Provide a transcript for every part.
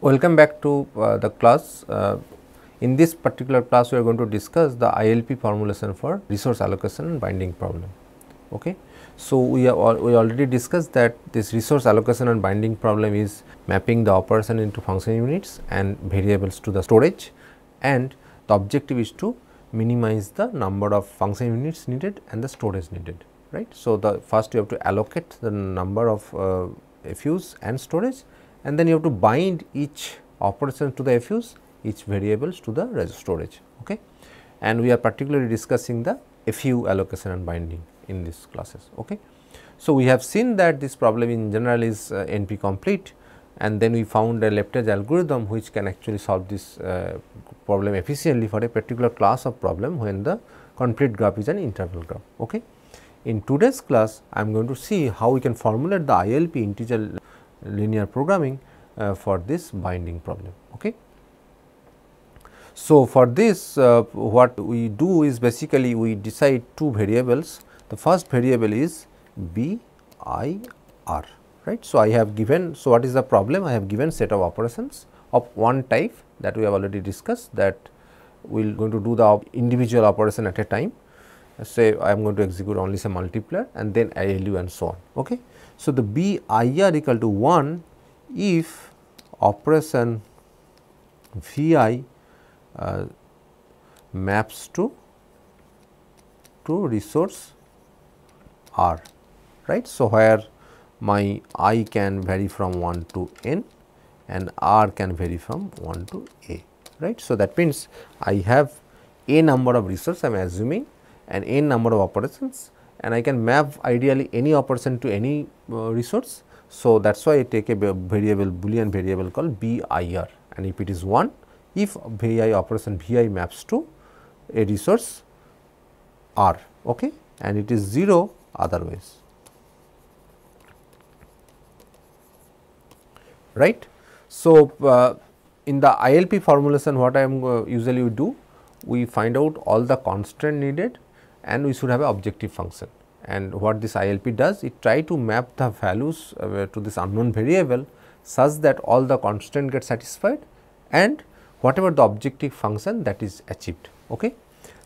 Welcome back to uh, the class. Uh, in this particular class, we are going to discuss the ILP formulation for resource allocation and binding problem. Okay. So, we have al we already discussed that this resource allocation and binding problem is mapping the operation into function units and variables to the storage and the objective is to minimize the number of function units needed and the storage needed right. So, the first you have to allocate the number of uh, FUs and storage and then you have to bind each operation to the FUs each variables to the storage okay. and we are particularly discussing the FU allocation and binding in these classes okay. So, we have seen that this problem in general is uh, NP complete and then we found a left-edge algorithm which can actually solve this uh, problem efficiently for a particular class of problem when the complete graph is an interval graph okay. In today's class I am going to see how we can formulate the ILP integer linear programming uh, for this binding problem. Okay. So, for this uh, what we do is basically we decide two variables. The first variable is B I R right. So, I have given so what is the problem I have given set of operations of one type that we have already discussed that we will going to do the individual operation at a time say I am going to execute only some multiplier and then ALU and so on. Okay. So, the BIR equal to 1 if operation VI uh, maps to to resource R right. So, where my i can vary from 1 to n and r can vary from 1 to a right. So, that means I have a number of resources I am assuming and n number of operations and I can map ideally any operation to any uh, resource. So, that is why I take a variable boolean variable called BIR and if it is 1 if VI operation VI maps to a resource R okay, and it is 0 otherwise right. So, uh, in the ILP formulation what I am uh, usually do we find out all the constraint needed and we should have an objective function. And what this ILP does, it try to map the values uh, to this unknown variable such that all the constraint get satisfied and whatever the objective function that is achieved. Okay.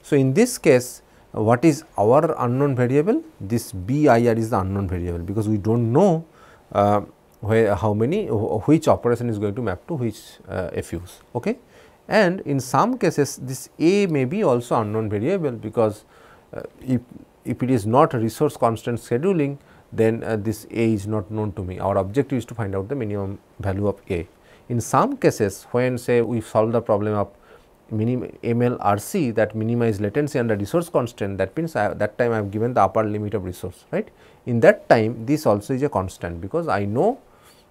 So, in this case uh, what is our unknown variable? This BIR is the unknown variable because we do not know uh, where how many which operation is going to map to which uh, FUs. Okay. And in some cases this A may be also unknown variable because if, if it is not a resource constant scheduling then uh, this A is not known to me. Our objective is to find out the minimum value of A. In some cases when say we solve the problem of MLRC that minimize latency under resource constraint, that means I, that time I have given the upper limit of resource right. In that time this also is a constant because I know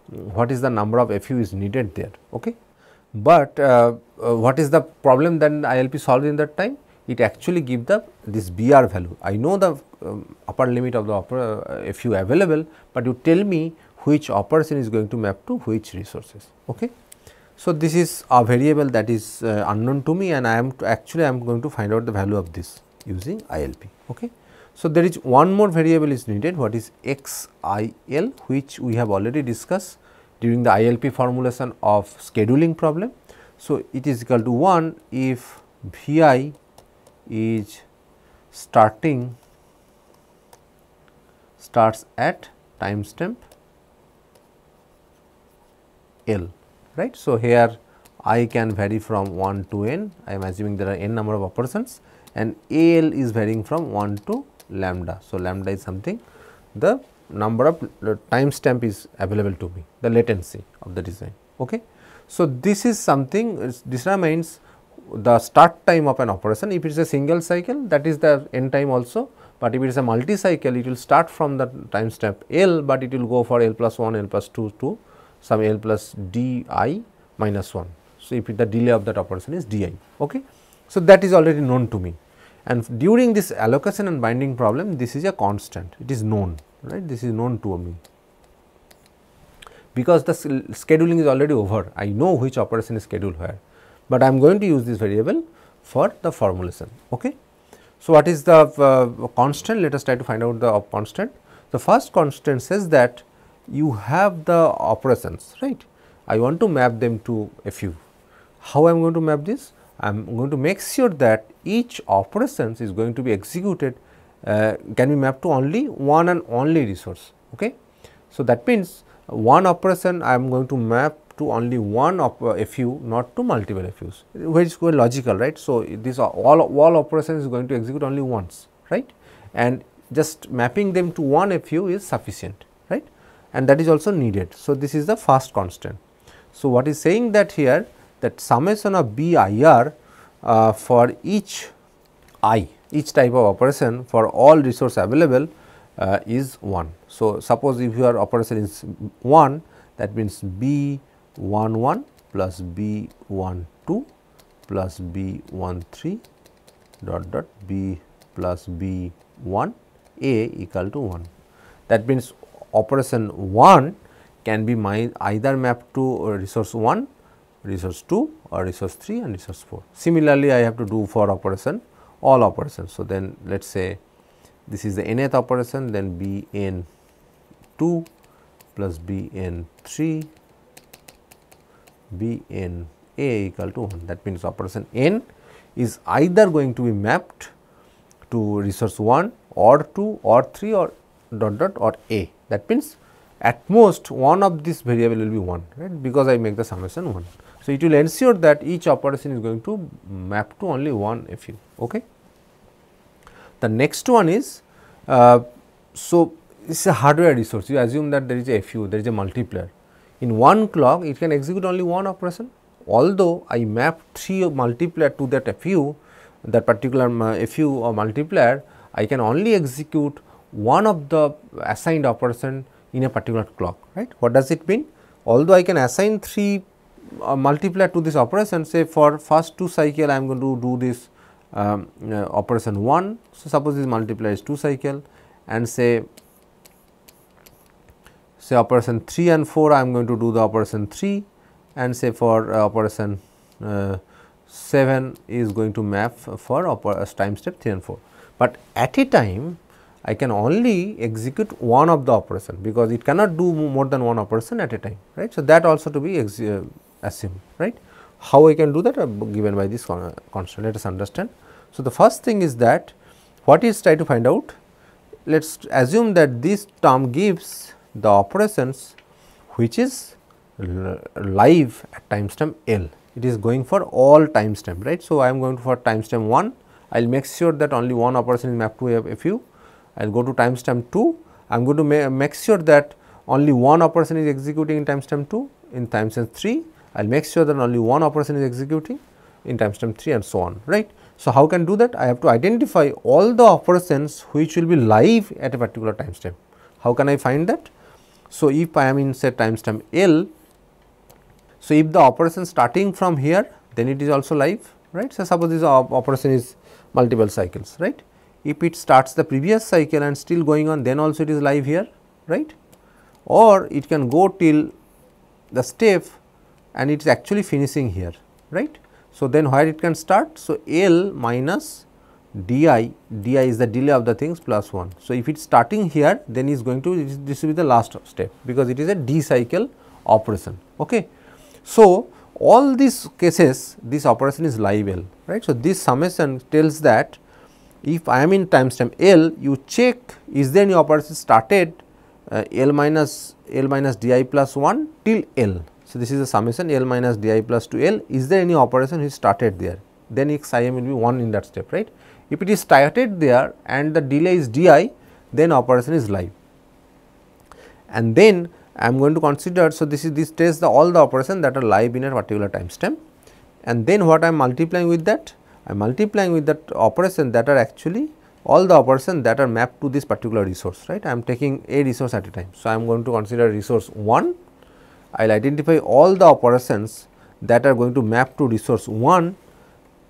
what is the number of FU is needed there. Okay. But uh, uh, what is the problem then ILP solved in that time? It actually give the this BR value. I know the um, upper limit of the upper uh, FU available, but you tell me which operation is going to map to which resources. Okay. So, this is a variable that is uh, unknown to me and I am actually I am going to find out the value of this using ILP. Okay. So, there is one more variable is needed what is XIL which we have already discussed during the ILP formulation of scheduling problem. So, it is equal to 1 if Vi is starting starts at timestamp L right. So, here i can vary from 1 to n I am assuming there are n number of operations and A L is varying from 1 to lambda. So, lambda is something the number of timestamp is available to me the latency of the design. Okay. So, this is something this determines the start time of an operation. If it is a single cycle that is the end time also, but if it is a multi cycle it will start from the time step L, but it will go for L plus 1, L plus 2 to some L plus d i minus 1. So, if the delay of that operation is d i. Okay. So, that is already known to me and during this allocation and binding problem this is a constant it is known right this is known to me because the scheduling is already over I know which operation is scheduled where but I am going to use this variable for the formulation. Okay. So, what is the uh, constant? Let us try to find out the constant. The first constant says that you have the operations right. I want to map them to a few. How I am going to map this? I am going to make sure that each operations is going to be executed uh, can be mapped to only one and only resource. Okay. So, that means one operation I am going to map to only one of uh, FU not to multiple FUs which is quite logical right. So, this all, all operations is going to execute only once right and just mapping them to one FU is sufficient right and that is also needed. So, this is the first constant. So, what is saying that here that summation of BIR uh, for each I each type of operation for all resource available uh, is 1. So, suppose if your operation is 1 that means B 1 1 plus B 1 2 plus B 1 3 dot dot B plus B 1 A equal to 1. That means, operation 1 can be my either mapped to uh, resource 1, resource 2 or resource 3 and resource 4. Similarly, I have to do for operation all operations. So, then let us say this is the nth operation then b n 2 plus b n 3 b n a equal to 1 that means operation n is either going to be mapped to resource 1 or 2 or 3 or dot dot or a that means at most one of this variable will be 1 right because I make the summation 1. So, it will ensure that each operation is going to map to only one FU. Okay. The next one is, uh, so it is a hardware resource, you assume that there is a FU, there is a multiplier. In one clock, it can execute only one operation, although I map 3 multiplier to that FU, that particular uh, FU or multiplier, I can only execute one of the assigned operation in a particular clock, right. What does it mean? Although I can assign 3 uh, multiplier to this operation, say for first 2 cycle I am going to do this um, uh, operation 1. So, suppose this multiplier is 2 cycle and say say operation 3 and 4 I am going to do the operation 3 and say for uh, operation uh, 7 is going to map for uh, time step 3 and 4. But at a time I can only execute one of the operation because it cannot do more than one operation at a time right. So, that also to be uh, assumed right. How I can do that uh, given by this constant let us understand. So, the first thing is that what is try to find out let us assume that this term gives the operations which is live at timestamp L it is going for all timestamp right. So, I am going for timestamp 1 I will make sure that only one operation is mapped to a, few I will go to timestamp 2 I am going to ma make sure that only one operation is executing in timestamp 2 in timestamp 3 I will make sure that only one operation is executing in timestamp 3 and so on right. So, how can do that? I have to identify all the operations which will be live at a particular timestamp. How can I find that? So, if I am in say timestamp L, so if the operation starting from here then it is also live right. So, suppose this op operation is multiple cycles right. If it starts the previous cycle and still going on then also it is live here right or it can go till the step and it is actually finishing here right. So, then where it can start? So, L minus d i, d i is the delay of the things plus 1. So, if it is starting here then is going to this will be the last step because it is a d cycle operation. Okay. So, all these cases this operation is liable right. So, this summation tells that if I am in timestamp L you check is there any operation started uh, L minus L minus d i plus 1 till L so, this is the summation L minus d i plus 2 L is there any operation which started there then x i m will be 1 in that step right. If it is started there and the delay is d i then operation is live and then I am going to consider. So, this is this tells the all the operation that are live in a particular time stamp and then what I am multiplying with that I am multiplying with that operation that are actually all the operations that are mapped to this particular resource right. I am taking a resource at a time. So, I am going to consider resource 1 I will identify all the operations that are going to map to resource 1,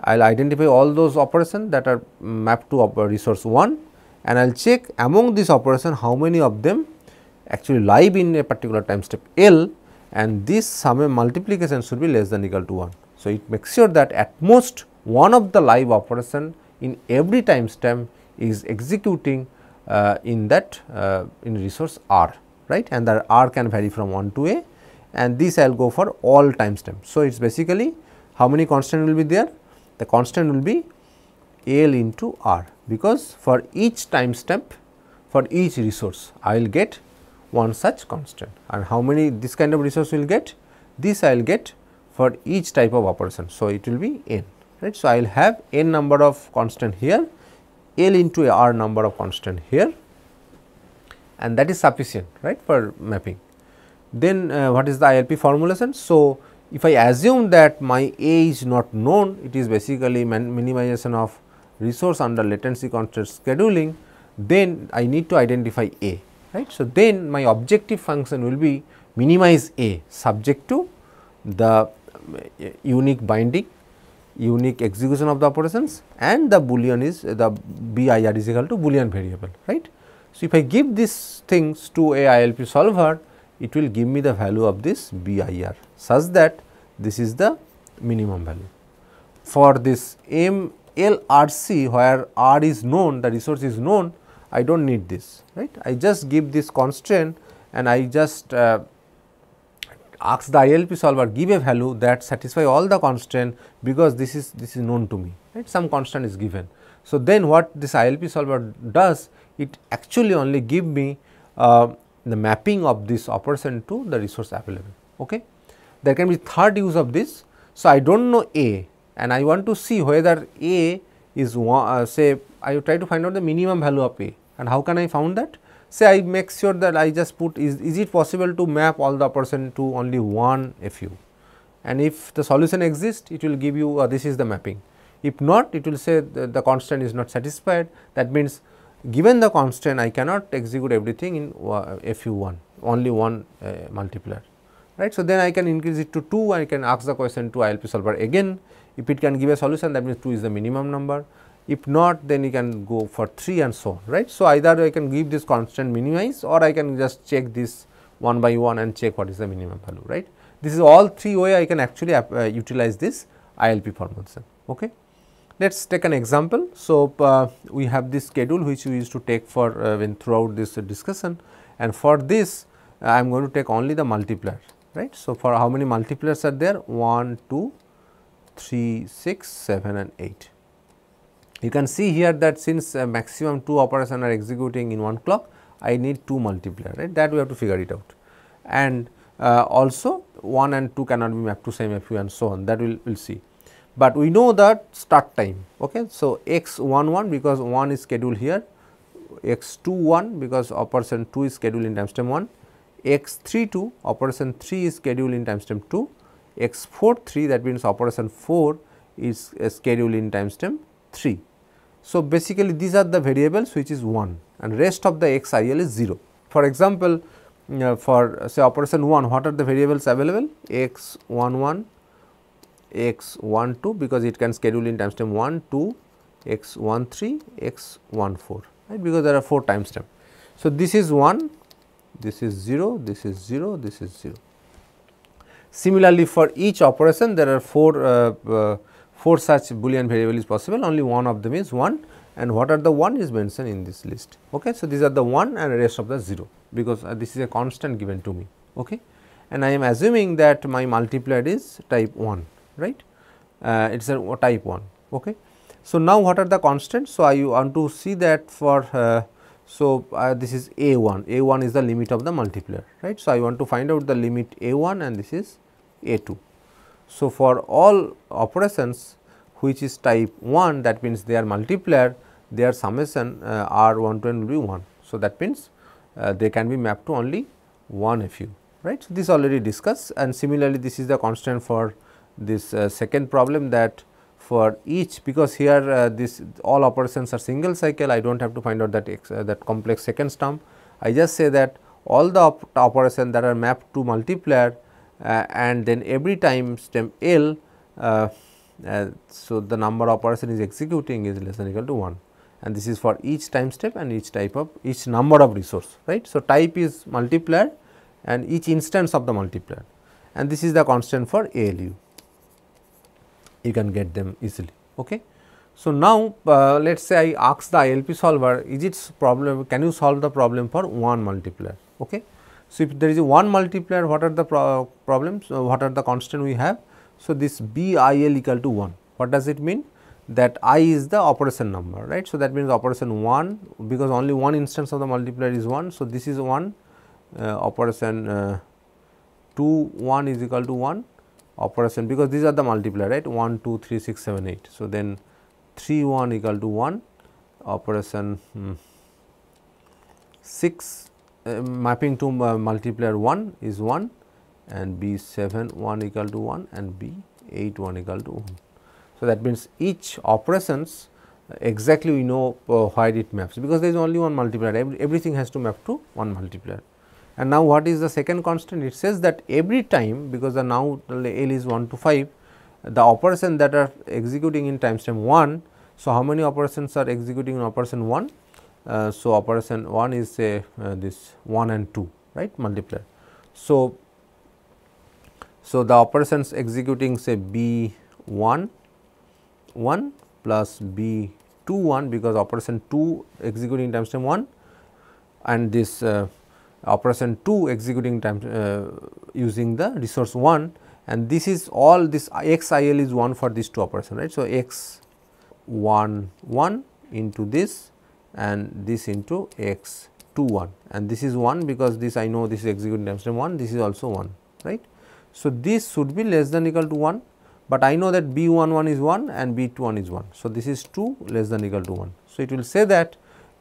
I will identify all those operations that are mapped to resource 1 and I will check among these operations how many of them actually live in a particular time step L and this sum of multiplication should be less than equal to 1. So, it makes sure that at most one of the live operation in every time stamp is executing uh, in that uh, in resource R right and the R can vary from 1 to a and this I will go for all time steps. So, it is basically how many constant will be there? The constant will be L into R because for each time step for each resource I will get one such constant and how many this kind of resource will get? This I will get for each type of operation. So, it will be n right. So, I will have n number of constant here L into R number of constant here and that is sufficient right for mapping. Then uh, what is the ILP formulation? So, if I assume that my A is not known, it is basically minimization of resource under latency constraint scheduling, then I need to identify A, right. So, then my objective function will be minimize A subject to the uh, unique binding, unique execution of the operations and the boolean is the BIR is equal to boolean variable, right. So, if I give these things to a ILP solver, it will give me the value of this BIR such that this is the minimum value. For this MLRC where R is known, the resource is known, I do not need this, right. I just give this constraint and I just uh, ask the ILP solver give a value that satisfy all the constraint because this is this is known to me, right. Some constant is given. So, then what this ILP solver does it actually only give me uh, the mapping of this operation to the resource available. Okay. There can be third use of this. So, I do not know A and I want to see whether A is one, uh, say I try to find out the minimum value of A and how can I found that? Say I make sure that I just put is, is it possible to map all the operation to only one FU and if the solution exists it will give you uh, this is the mapping. If not it will say the, the constant is not satisfied that means given the constant I cannot execute everything in uh, FU1 only one uh, multiplier right. So, then I can increase it to 2 I can ask the question to ILP solver again if it can give a solution that means 2 is the minimum number if not then you can go for 3 and so on right. So, either I can give this constant minimize or I can just check this one by one and check what is the minimum value right. This is all three way I can actually uh, utilize this ILP formulation. Okay. Let us take an example. So, uh, we have this schedule which we used to take for uh, when throughout this uh, discussion and for this I am going to take only the multiplier right. So, for how many multipliers are there 1, 2, 3, 6, 7 and 8. You can see here that since uh, maximum 2 operations are executing in one clock I need 2 multiplier right that we have to figure it out and uh, also 1 and 2 cannot be mapped to same FU and so on that we will we'll see but we know that start time. Okay. So, x 1 1 because 1 is scheduled here, x 2 1 because operation 2 is scheduled in timestamp 1, x 3 2 operation 3 is scheduled in timestamp 2, x 4 3 that means operation 4 is uh, scheduled in timestamp 3. So, basically these are the variables which is 1 and rest of the x i l is 0. For example, uh, for say operation 1 what are the variables available x 1 1 x 1 2 because it can schedule in timestamp 1 2 x 1 3 x 1 4 right because there are 4 timestamp. So, this is 1 this is 0 this is 0 this is 0. Similarly, for each operation there are 4 uh, uh, 4 such boolean variable is possible only one of them is 1 and what are the 1 is mentioned in this list. Okay. So, these are the 1 and rest of the 0 because uh, this is a constant given to me okay. and I am assuming that my multiplier is type 1 right uh, it is a type 1 okay. So, now what are the constants? So, I want to see that for uh, so uh, this is a 1 a 1 is the limit of the multiplier right. So, I want to find out the limit a 1 and this is a 2. So, for all operations which is type 1 that means their multiplier their summation uh, R 120 will be 1. So, that means uh, they can be mapped to only one FU right. So, this already discussed and similarly this is the constant for this uh, second problem that for each because here uh, this all operations are single cycle I do not have to find out that uh, that complex second term. I just say that all the op operations that are mapped to multiplier uh, and then every time stem L uh, uh, so the number of operation is executing is less than equal to 1 and this is for each time step and each type of each number of resource right. So, type is multiplier and each instance of the multiplier and this is the constant for ALU you can get them easily. Okay. So, now uh, let us say I ask the ILP solver is it problem can you solve the problem for one multiplier. Okay. So, if there is a 1 multiplier what are the pro problems what are the constant we have. So, this B I L equal to 1 what does it mean that i is the operation number right. So, that means operation 1 because only one instance of the multiplier is 1. So, this is 1 uh, operation uh, 2 1 is equal to 1 operation because these are the multiplier right 1 2 3 6 7 8. So, then 3 1 equal to 1 operation hmm, 6 uh, mapping to uh, multiplier 1 is 1 and B 7 1 equal to 1 and B 8 1 equal to 1. So, that means each operations uh, exactly we know uh, where it maps because there is only one multiplier Every, everything has to map to one multiplier. And now what is the second constant? It says that every time because the now L is 1 to 5 the operation that are executing in time stamp 1. So, how many operations are executing in operation 1? Uh, so, operation 1 is say uh, this 1 and 2 right multiplier. So, so the operations executing say B 1 1 plus B 2 1 because operation 2 executing time stamp 1 and this uh, operation 2 executing time uh, using the resource 1 and this is all this x i l is 1 for these two operations right. So, x 1 1 into this and this into x 2 1 and this is 1 because this I know this is executing timestamp 1 this is also 1 right. So, this should be less than equal to 1, but I know that B 1 1 is 1 and B 2 1 is 1. So, this is 2 less than equal to 1. So, it will say that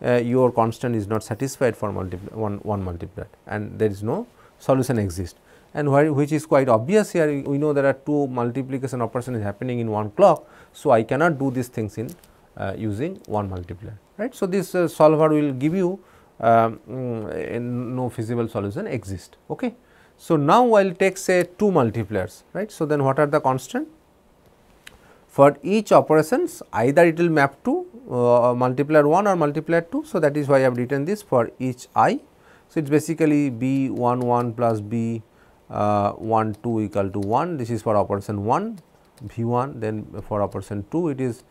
uh, your constant is not satisfied for one, one multiplier and there is no solution exist and which is quite obvious here we know there are two multiplication operations happening in one clock. So, I cannot do these things in uh, using one multiplier right. So, this uh, solver will give you um, mm, no feasible solution exist. Okay. So, now I will take say 2 multipliers right. So, then what are the constant? For each operations either it will map to uh, multiplier 1 or multiplier 2. So, that is why I have written this for each i. So, it is basically b 1 1 plus b uh, 1 2 equal to 1 this is for operation 1 v 1 then for operation 2 it is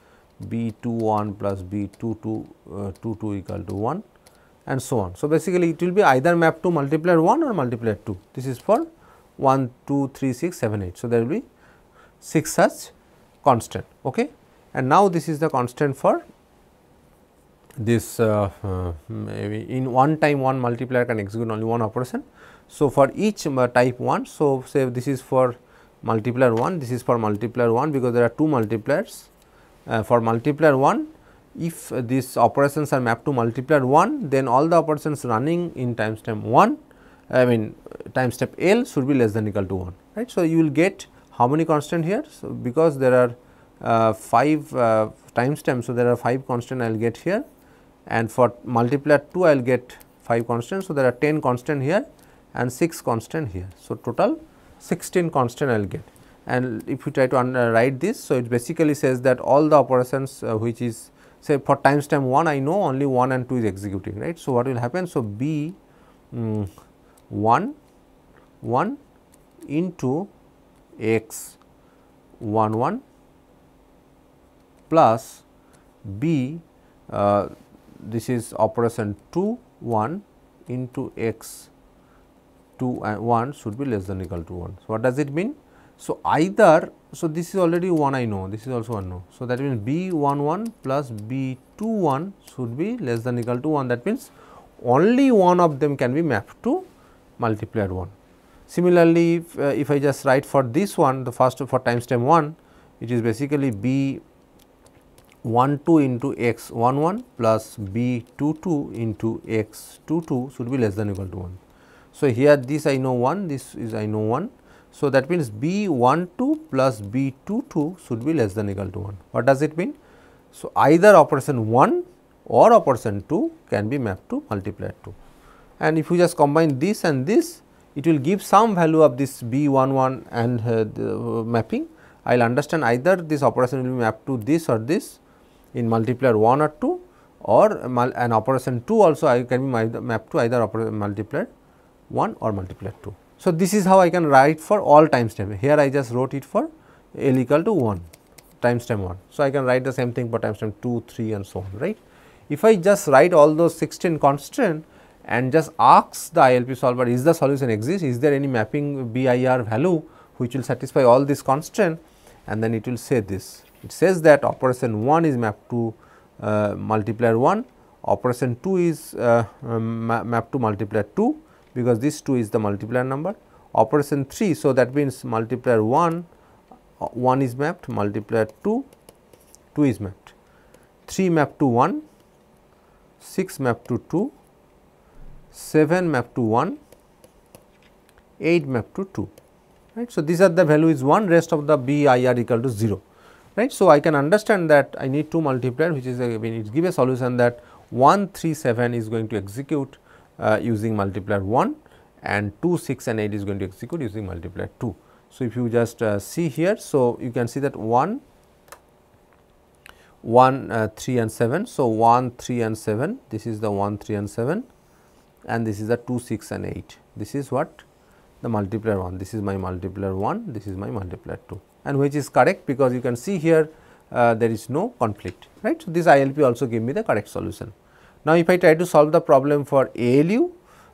b 2 1 plus b 2 2 uh, 2 2 equal to 1 and so on. So, basically it will be either map to multiplier 1 or multiplier 2 this is for 1 2 3 6 7 8. So, there will be 6 such constant okay. and now this is the constant for this uh, uh, in one time one multiplier can execute only one operation. So, for each uh, type 1 so say this is for multiplier 1 this is for multiplier 1 because there are two multipliers uh, for multiplier 1 if uh, these operations are mapped to multiplier 1 then all the operations running in time step 1 I mean time step L should be less than equal to 1 right. So, you will get how many constant here so, because there are uh, 5 uh, time stamps. So, there are 5 constant I will get here and for multiplier 2 I will get 5 constant. So, there are 10 constant here and 6 constant here. So, total 16 constant I will get and if you try to write this. So, it basically says that all the operations uh, which is say for time stamp 1 I know only 1 and 2 is executing right. So, what will happen? So, B um, 1 1 into x 1 1 plus B uh, this is operation 2 1 into x 2 and 1 should be less than equal to 1. So, what does it mean? So, either so this is already 1 I know this is also 1 no. So, that means B 1 1 plus B 2 1 should be less than equal to 1 that means only one of them can be mapped to multiplier 1. Similarly, if, uh, if I just write for this one the first for time stamp 1 it is basically B 1 2 into x 1 1 plus b 2 2 into x 2 2 should be less than equal to 1. So, here this I know 1 this is I know 1. So, that means b 1 2 plus b 2 2 should be less than equal to 1. What does it mean? So, either operation 1 or operation 2 can be mapped to multiplier 2 and if you just combine this and this it will give some value of this b 1 1 and uh, the, uh, mapping I will understand either this operation will be mapped to this or this in multiplier 1 or 2 or an operation 2 also I can be mapped to either multiplier 1 or multiplier 2. So, this is how I can write for all time stamp here I just wrote it for L equal to 1 time stamp 1. So, I can write the same thing for time stamp 2, 3 and so on right. If I just write all those 16 constant and just ask the ILP solver is the solution exist, is there any mapping BIR value which will satisfy all these constraint and then it will say this. It says that operation 1 is mapped to uh, multiplier 1, operation 2 is uh, um, mapped to multiplier 2 because this 2 is the multiplier number, operation 3. So, that means multiplier 1, uh, 1 is mapped, multiplier 2, 2 is mapped, 3 mapped to 1, 6 mapped to 2, 7 mapped to 1, 8 mapped to 2 right. So, these are the values 1 rest of the B I R equal to 0 right. So, I can understand that I need 2 multiplier which is a, when it give a solution that 137 is going to execute uh, using multiplier 1 and 2, 6 and 8 is going to execute using multiplier 2. So, if you just uh, see here, so you can see that 1, 1, uh, 3 and 7. So, 1, 3 and 7, this is the 1, 3 and 7 and this is the 2, 6 and 8. This is what the multiplier 1, this is my multiplier 1, this is my multiplier 2 and which is correct because you can see here uh, there is no conflict right. So, this ILP also give me the correct solution. Now, if I try to solve the problem for ALU,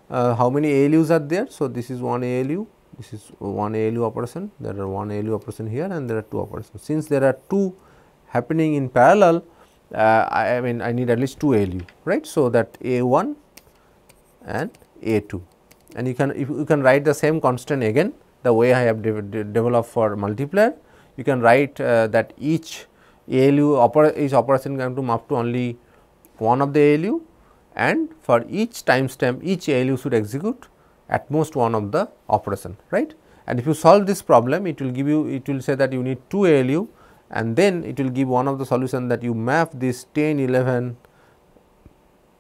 uh, how many ALUs are there? So, this is one ALU, this is one ALU operation, there are one ALU operation here and there are two operations. Since there are two happening in parallel, uh, I, I mean I need at least two ALU, right. So, that A1 and A2 and you can if you can write the same constant again the way I have de de developed for multiplier you can write uh, that each ALU opera each operation can to map to only one of the ALU and for each timestamp each ALU should execute at most one of the operation right. And if you solve this problem it will give you it will say that you need 2 ALU and then it will give one of the solution that you map this 10, 11,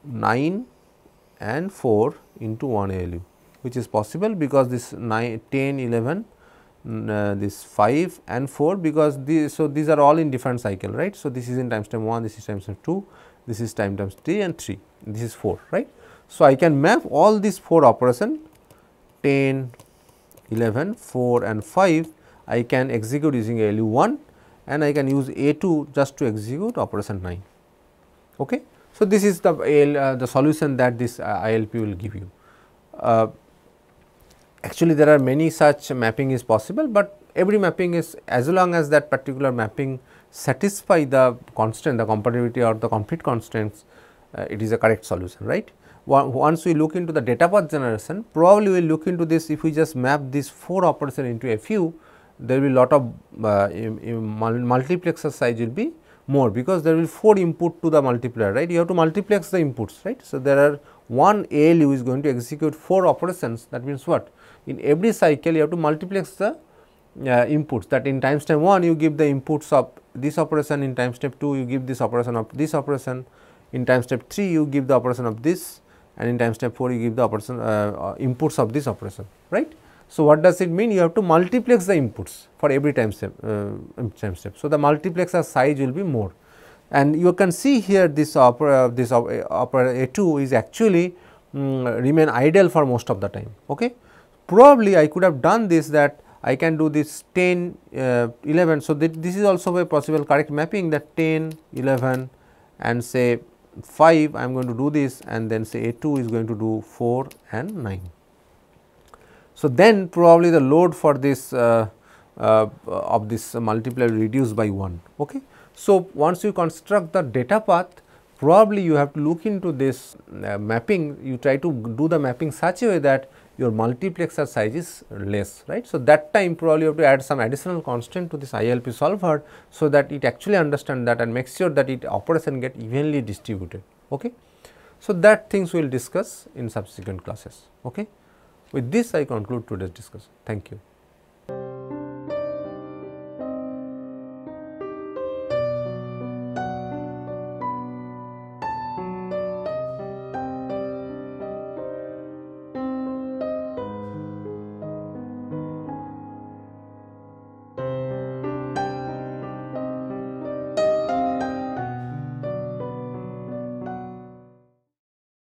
9 and 4 into 1 ALU which is possible because this 9, 10, 11, uh, this 5 and 4 because these, so these are all in different cycle right. So, this is in timestamp 1, this is timestamp 2, this is time times 3 and 3, this is 4 right. So, I can map all these 4 operation 10, 11, 4 and 5 I can execute using ALU 1 and I can use A2 just to execute operation 9. Okay. So, this is the AL, uh, the solution that this uh, ILP will give you. Uh, Actually, there are many such mapping is possible, but every mapping is as long as that particular mapping satisfy the constant, the compatibility or the complete constraints, uh, it is a correct solution, right. Once we look into the data path generation, probably we will look into this if we just map these 4 operation into a few, there will be lot of uh, multiplexer size will be more because there will 4 input to the multiplier, right. You have to multiplex the inputs, right. So, there are one ALU is going to execute 4 operations that means what? In every cycle you have to multiplex the uh, inputs. That in time step 1 you give the inputs of this operation in time step 2 you give this operation of this operation. In time step 3 you give the operation of this. And in time step 4 you give the operation uh, uh, inputs of this operation right. So, what does it mean? You have to multiplex the inputs for every time step uh, time step. So, the multiplexer size will be more. And you can see here this opera this opera A2 is actually um, remain idle for most of the time okay probably I could have done this that I can do this 10, uh, 11. So, this is also a possible correct mapping that 10, 11 and say 5 I am going to do this and then say A 2 is going to do 4 and 9. So, then probably the load for this uh, uh, of this multiplier reduced by 1. Okay. So, once you construct the data path probably you have to look into this uh, mapping you try to do the mapping such a way that your multiplexer size is less right. So, that time probably you have to add some additional constant to this ILP solver, so that it actually understand that and make sure that it operation get evenly distributed. Okay. So, that things we will discuss in subsequent classes. Okay. With this I conclude today's discussion. Thank you.